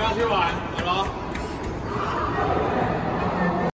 高铁晚。